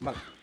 Vale.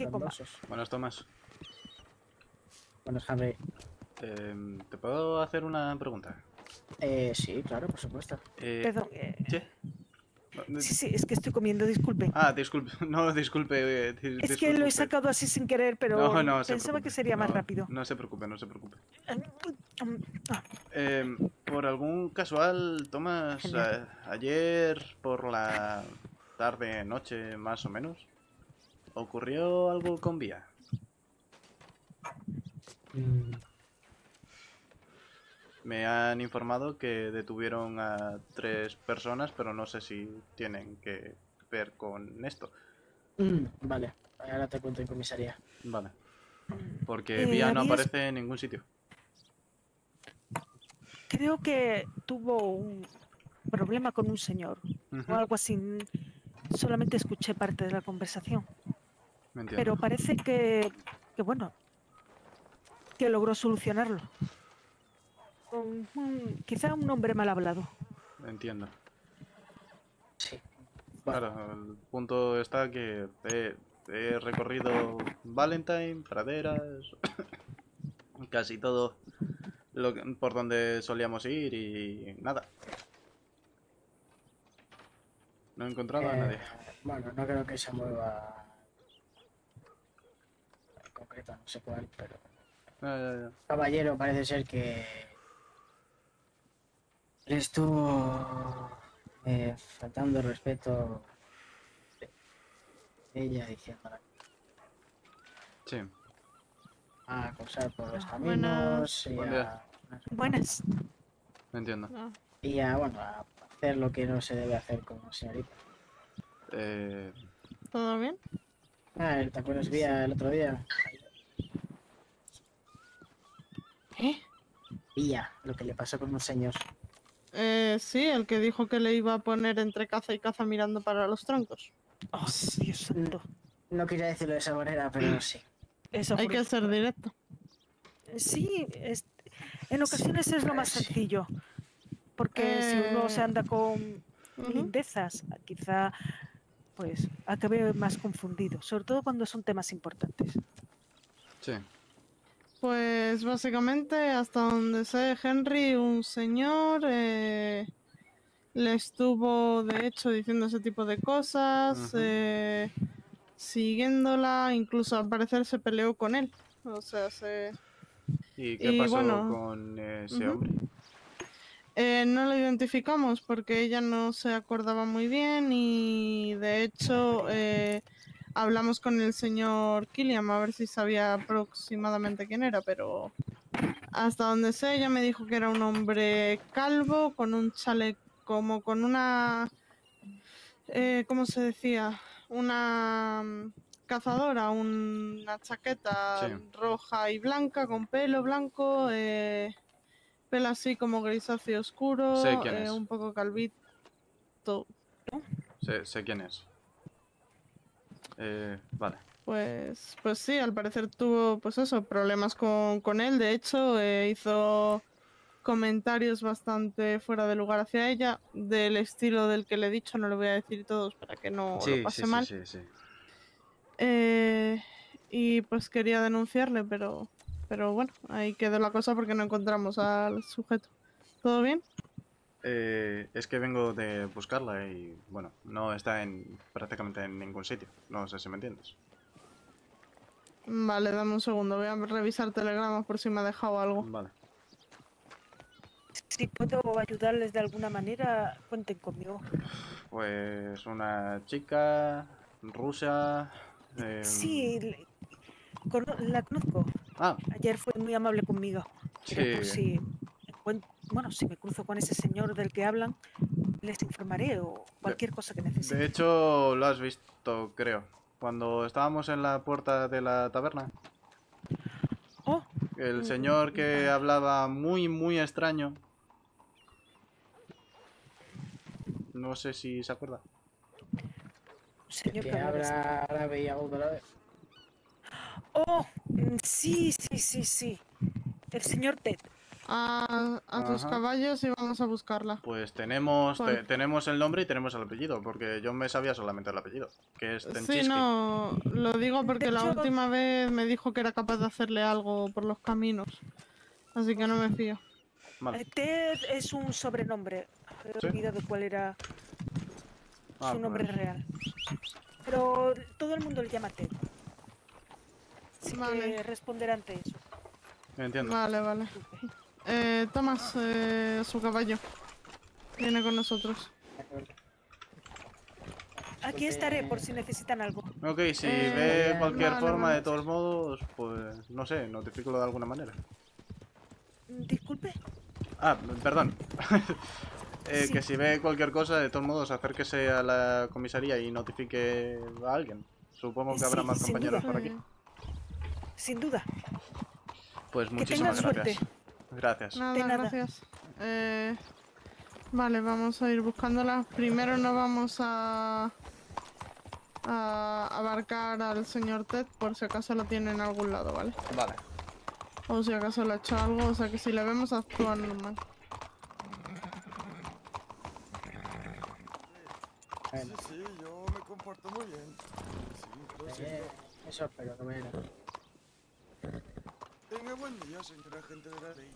¿Qué coma? Buenas, Tomás. Buenas, Henry. Em, ¿Te puedo hacer una pregunta? Eh, sí, claro, por supuesto. Eh, Perdón. eh, ¿sí? sí, sí, es que estoy comiendo, disculpe. Ah, disculpe. No, disculpe. eh, es que disculpe lo he sacado así sin querer, pero No, no, se pensaba que sería más No, rápido. No se preocupe, no se preocupe. Ah, Em, por algún casual, Tomás, a- ayer por la tarde, noche, más o menos, ¿ocurrió algo con Vía? Mm, Me han informado que detuvieron a tres personas, pero no sé si tienen que ver con esto. mm, vale, ahora te cuento en comisaría. Vale. Porque Eh, Vía no habías- aparece en ningún sitio. Creo que tuvo un problema con un señor o algo así. Solamente escuché parte de la conversación, me pero parece que, que bueno, que logró solucionarlo. Con un- quizá un hombre mal hablado. Entiendo. Sí. Bueno, Claro, el punto está que he, he recorrido Valentine, praderas, casi todo lo que- por donde solíamos ir y nada. No he encontrado a eh, nadie. Bueno, no creo que se mueva concreto, no sé cuál, pero ya. caballero parece ser que le estuvo eh, faltando el respeto de ella diciéndole Sí, a acosar por los Ah, caminos y a, Buenas. entiendo. Ah, y a, bueno, a hacer lo que no se debe hacer como señorita. Eh, ¿Todo bien? Ah, ¿te acuerdas Vía el otro día? Lo que le pasó con un señor. Eh, sí, el que dijo que le iba a poner entre caza y caza mirando para los troncos. Oh, Dios santo. No quería decirlo de esa manera, pero sí. Eso Hay que ser directo. Sí, es- En ocasiones es lo más Sí. sencillo. Porque si uno se Eh, anda con lindezas, quizá pues acabe más confundido, sobre todo cuando son temas importantes. Sí. Pues básicamente, hasta donde sé, Henry, un señor, eh, le estuvo de hecho diciendo ese tipo de cosas, eh, siguiéndola, incluso al parecer se peleó con él. O sea, se... ¿Y qué Y pasó bueno, con ese hombre? Eh, no lo identificamos porque ella no se acordaba muy bien y de hecho eh, hablamos con el señor Killiam a ver si sabía aproximadamente quién era, pero hasta donde sé ella me dijo que era un hombre calvo con un chaleco, como con una... Eh, ¿Cómo se decía? Una mm, cazadora, una chaqueta Sí. roja y blanca con pelo blanco. Eh, pelo así como grisáceo oscuro, Sé quién eh, un poco calvito. Sé, sé quién es. Eh, vale. Pues, pues sí, al parecer tuvo, pues eso, problemas con, con él. De hecho, eh, hizo comentarios bastante fuera de lugar hacia ella, del estilo del que le he dicho, no lo voy a decir todos para que no sí, lo pase sí, mal. sí, sí, sí. Eh, y pues quería denunciarle, pero, pero bueno, ahí quedó la cosa porque no encontramos al sujeto. ¿Todo bien? Eh, es que vengo de buscarla y, bueno, no está en prácticamente en ningún sitio. No sé si me entiendes. Vale, dame un segundo, voy a revisar telegramas por si me ha dejado algo. Vale. Si puedo ayudarles de alguna manera, cuenten conmigo. Pues una chica rusa. eh, Sí, la conozco. Ah, Ayer fue muy amable conmigo. Por sí. si, bueno, si me cruzo con ese señor del que hablan, les informaré o cualquier cosa que necesiten. De hecho, lo has visto, creo. Cuando estábamos en la puerta de la taberna. Oh, El Mm, señor que vale. hablaba muy, muy extraño. No sé si se acuerda. señor Que que habla árabe y árabe. Oh, mm, sí, sí, sí, sí. El señor Ted. A, a caballos y vamos a buscarla. Pues tenemos, te- tenemos el nombre y tenemos el apellido, porque yo me sabía solamente el apellido, que es Sí, Tenchiski. no, lo digo porque la última vez me dijo que era capaz de hacerle algo por los caminos. Así que no me fío. Vale. Ted es un sobrenombre. He ¿Sí? olvidado cuál era Ah, su nombre pues, real. Pero todo el mundo le llama Ted. Así que Vale. responderá ante eso. Entiendo. Vale, vale. Eh, Tomás, eh, su caballo. Viene con nosotros. Aquí estaré por si necesitan algo. Ok, si Eh, ve cualquier vale, forma, vale. de todos modos, pues no sé, notifícalo de alguna manera. Mm, Disculpe. Ah, perdón. Eh, Sí. Que si ve cualquier cosa, de todos modos, acérquese a la comisaría y notifique a alguien. Supongo que habrá Sí, más compañeros duda. por aquí. Sin duda. Pues muchísimas gracias. suerte. Gracias. Nada, De nada. gracias. Eh, vale, vamos a ir buscándola. Primero no vamos a, a abarcar al señor Ted por si acaso lo tiene en algún lado, ¿vale? Vale. O si acaso le ha hecho algo, o sea que si le vemos actúa normal. Bueno, Sí, sí, yo me comporto muy bien. Sí, eh, siento. eso espero que. Tenga buen día, señora agente de la ley.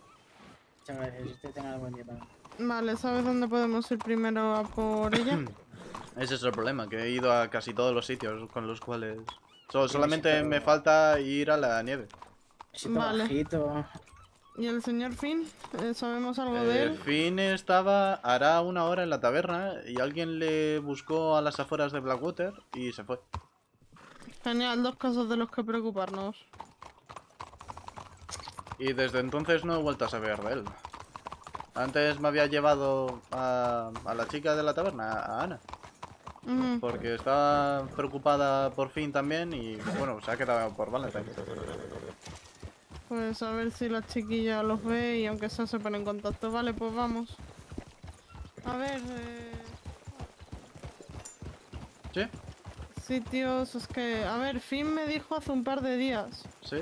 Muchas gracias. Usted tenga buen día para Vale, ¿sabes dónde podemos ir primero a por ella? Ese es el problema, que he ido a casi todos los sitios con los cuales... So- solamente pero- me falta ir a la nieve. Vale. bajito. ¿Y el señor Finn? Eh, ¿Sabemos algo de Eh, él? Finn estaba hará una hora en la taberna y alguien le buscó a las afueras de Blackwater y se fue. Genial, dos casos de los que preocuparnos. Y desde entonces no he vuelto a saber de él. Antes me había llevado a, a la chica de la taberna, a Ana, porque estaba preocupada por Finn también y bueno, se ha quedado por Valentine. Pues a ver si la chiquilla los ve y aunque sea se pone en contacto. Vale, pues vamos. A ver, eh... ¿Sí? Sitios, es que... A ver, Finn me dijo hace un par de días ¿Sí?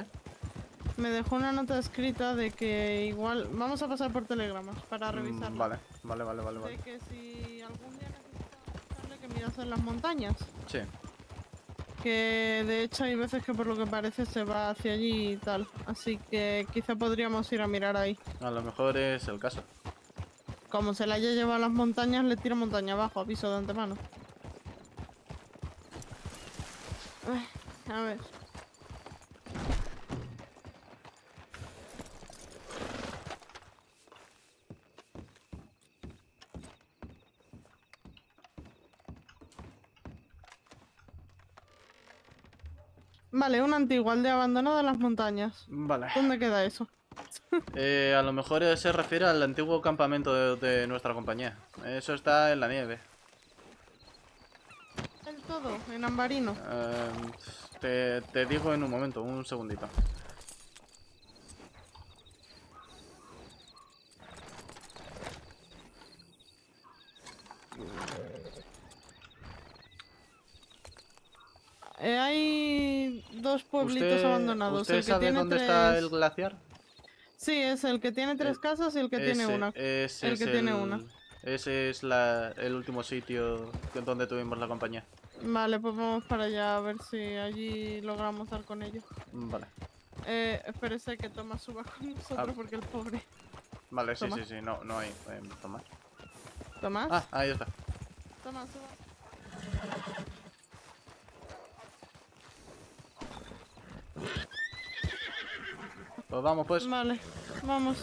Me dejó una nota escrita de que igual... Vamos a pasar por telegramas para Mm, revisarlo. Vale, vale, vale, vale, De vale. que si algún día necesitas que miras en las montañas. Sí, Que de hecho hay veces que por lo que parece se va hacia allí y tal. Así que quizá podríamos ir a mirar ahí. a lo mejor es el caso. Como se la haya llevado a las montañas, le tiro montaña abajo, aviso de antemano. Ay, a ver. Vale, una antigua aldea abandonada en las montañas. Vale. ¿Dónde queda eso? Eh, a lo mejor se refiere al antiguo campamento de, de nuestra compañía. Eso está en la nieve. El todo, en Ambarino. Eh, te, te digo en un momento, un segundito. Eh, hay dos pueblitos ¿Usted, abandonados. ¿usted el que sabe tiene dónde tres... está el glaciar? Sí, es el que tiene tres Eh, casas y el que tiene una. ese el es que tiene una. Ese es la, el último sitio donde tuvimos la compañía. Vale, pues vamos para allá a ver si allí logramos dar con ellos. Vale, Eh, espérese que Tomás suba con nosotros Ah. porque el pobre. vale, sí, sí, sí, no, no hay. eh, Tomás. Tomás, Ah, ahí está. Tomás, suba. Pues vamos, pues. Vale, vamos.